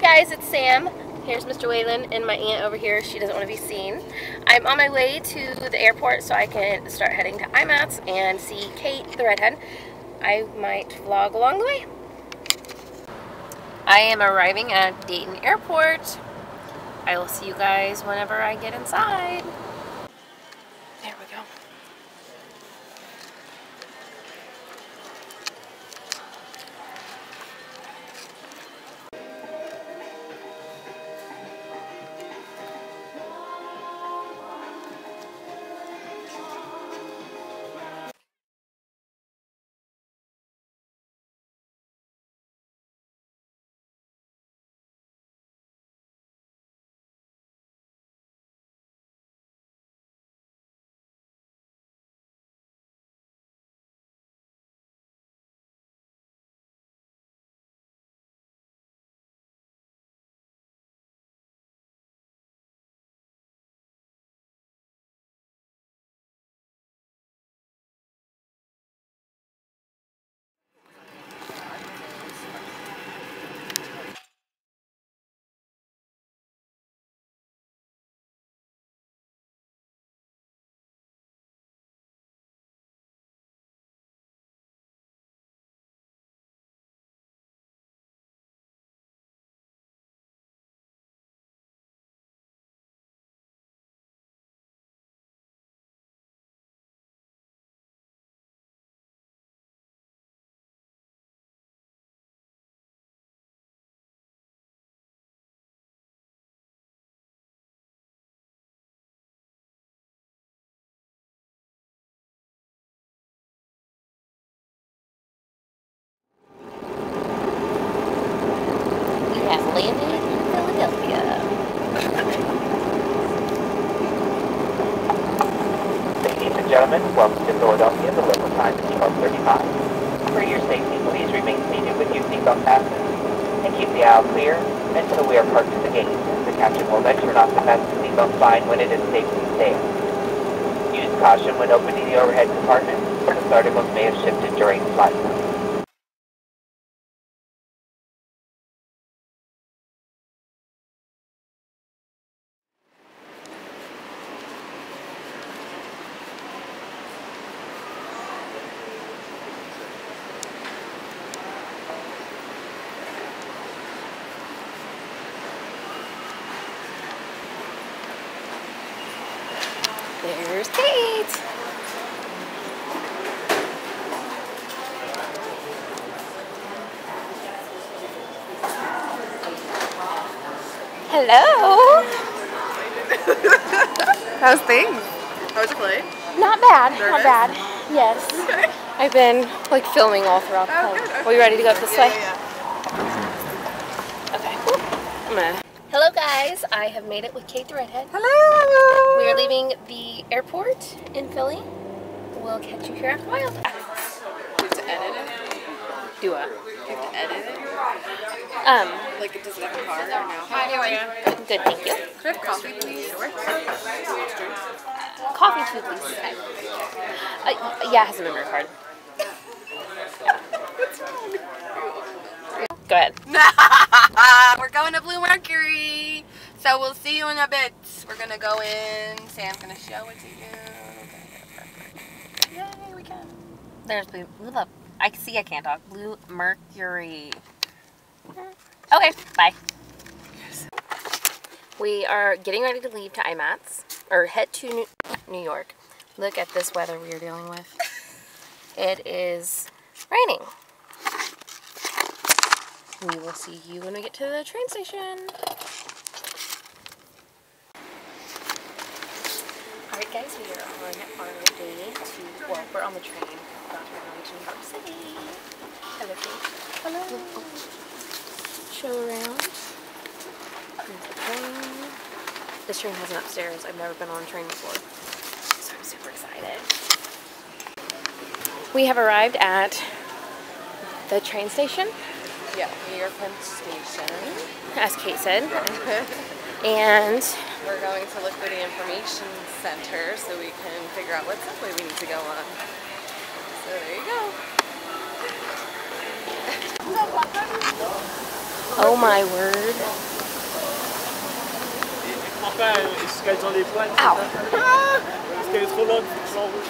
guys, it's Sam. Here's Mr. Whalen and my aunt over here. She doesn't want to be seen. I'm on my way to the airport so I can start heading to IMATS and see Kate, the redhead. I might vlog along the way. I am arriving at Dayton Airport. I will see you guys whenever I get inside. Landed in Philadelphia. Ladies and gentlemen, welcome to Philadelphia. The local time is 12:35. For your safety, please remain seated with your seatbelt fastened and keep the aisle clear until we are parked at the gate. The captain will then turn off the fasten seatbelt sign when it is safe to. Use caution when opening the overhead compartment, as articles may have shifted during flight. There's Kate. Hello. How's things? How was your flight? Not bad. Nervous? Not bad. Yes. Okay. I've been like filming all throughout the Oh, flight. okay. Are you ready to go up this Yeah, way? yeah, Okay. I'm gonna. Hello guys. I have made it with Kate the redhead. Hello. We are leaving the airport in Philly. We'll catch you here after a while. You have to edit it. Do a. You have to edit it. Um. Like, it does it have a card or no? Hi, how are you? Good. Thank you. Could I have coffee, please? Coffee too, please. Uh, yeah, it has a memory card. Go ahead. We're going to Blue Mercury. So we'll see you in a bit. We're gonna go in. Sam's gonna show it to you. Yay, we can. There's blue. Blue love. I see. I can't talk. Blue Mercury. Okay. Bye. We are getting ready to leave to IMATS or head to New, New York. Look at this weather we are dealing with. It is raining. We will see you when we get to the train station. Alright guys, we are on our way to, well, we're on the train. About to New York City. Hello, Kate. Hello. Show around. Here's the train. This train has an upstairs. I've never been on a train before. So I'm super excited. We have arrived at the train station, Yeah, New York Penn Station. as Kate said. And We're going to look for the information center so we can figure out what subway we need to go on. So there you go. Oh my word. Enfin, est-ce qu'elles ont poils Ow. Est-ce qu'elle est trop longue je l'enroule.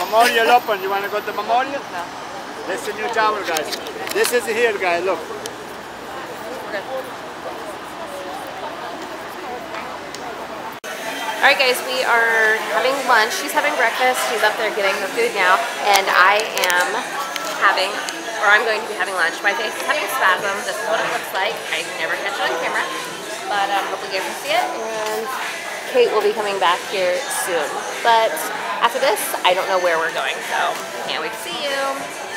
Memorial open. You want to go to Memorial? No. This is a new tower, guys. This is here, guys. Look. Alright guys, we are having lunch. She's having breakfast. She's up there getting her food now. And I am having, or I'm going to be having lunch. My face is having a spasm. This is what it looks like. I never catch it on camera. But um, hopefully you can see it. And Kate will be coming back here soon. But after this, I don't know where we're going. So can't wait to see you.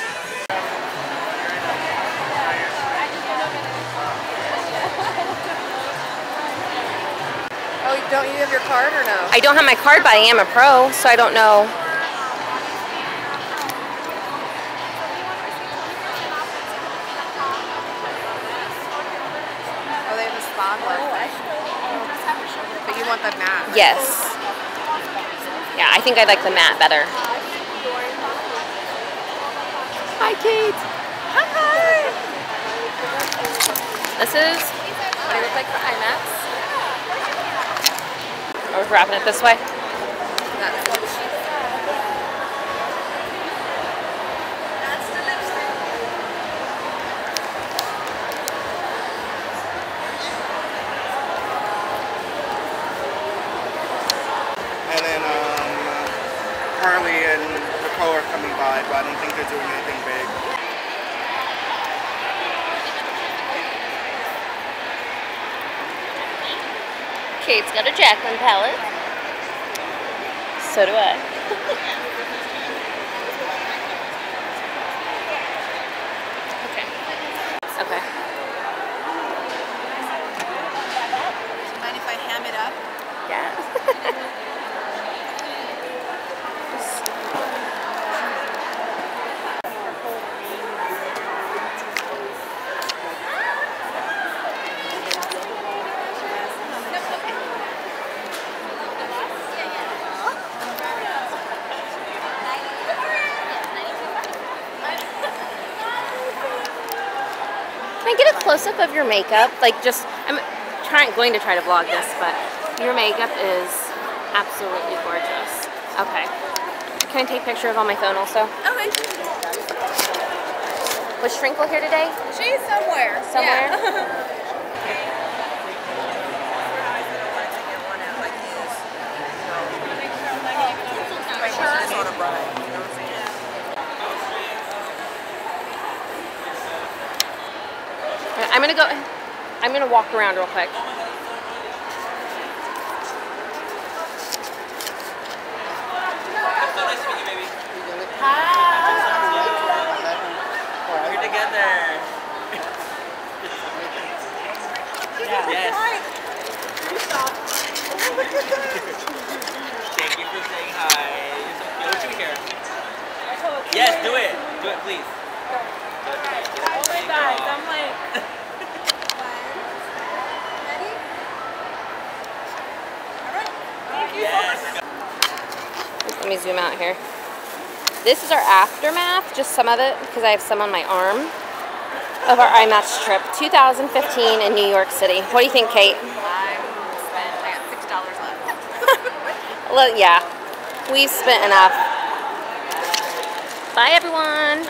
Oh, don't you have your card or no? I don't have my card, but I am a pro, so I don't know. Oh, they have a spa glass. But you want the matte. Yes. Yeah, I think I like the matte better. Hi, Kate. Hi. This is what I look like for IMATS. Are we wrapping it this way? That's what she And then um, Harley and Nicole are coming by, but I don't think they're doing anything Kate's got a Jaclyn palette. So do I. okay. Okay. Mind if I ham it up? Yeah. Can I get a close up of your makeup? Like just I'm trying going to try to vlog this, but your makeup is absolutely gorgeous. Okay. Can I take a picture of on my phone also? Okay. Was Shrinkle here today? She's somewhere. Somewhere? I'm gonna go. I'm gonna walk around real quick. We're together. yes. Thank you for saying hi. You're so cute. What should we hear? Do it. Do it, please. Oh my god, I'm like. Me zoom out here. This is our aftermath, just some of it, because I have some on my arm, of our IMATS trip, 2015 in New York City. What do you think, Kate? I'm spent. I got six dollars left. Well, yeah, we've spent enough. Bye, everyone.